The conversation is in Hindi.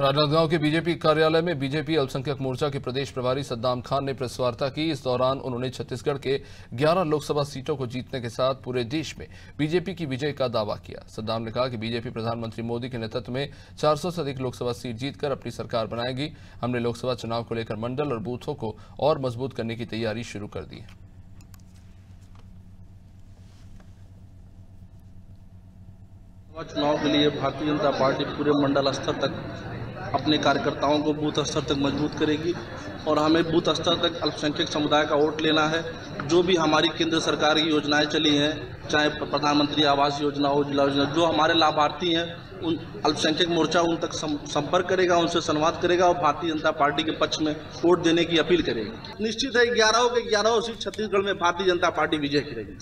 राजनांदगांव के बीजेपी कार्यालय में बीजेपी अल्पसंख्यक मोर्चा के प्रदेश प्रभारी सद्दाम खान ने प्रेस वार्ता की। इस दौरान उन्होंने छत्तीसगढ़ के 11 लोकसभा सीटों को जीतने के साथ पूरे देश में बीजेपी की विजय का दावा किया। सद्दाम ने कहा कि बीजेपी प्रधानमंत्री मोदी के नेतृत्व में 400 से अधिक लोकसभा सीट जीतकर अपनी सरकार बनाएगी। हमने लोकसभा चुनाव को लेकर मंडल और बूथों को और मज़बूत करने की तैयारी शुरू कर दी है। चुनाव के लिए भारतीय जनता पार्टी पूरे मंडल स्तर तक अपने कार्यकर्ताओं को बूथ स्तर तक मज़बूत करेगी और हमें बूथ स्तर तक अल्पसंख्यक समुदाय का वोट लेना है। जो भी हमारी केंद्र सरकार की योजनाएँ चली हैं, चाहे प्रधानमंत्री आवास योजना हो उज्ज्वला योजना, जो हमारे लाभार्थी हैं, उन अल्पसंख्यक मोर्चा उन तक संपर्क करेगा, उनसे संवाद करेगा और भारतीय जनता पार्टी के पक्ष में वोट देने की अपील करेगी। निश्चित है, ग्यारह के ग्यारह सीट छत्तीसगढ़ में भारतीय जनता पार्टी विजय करेगी।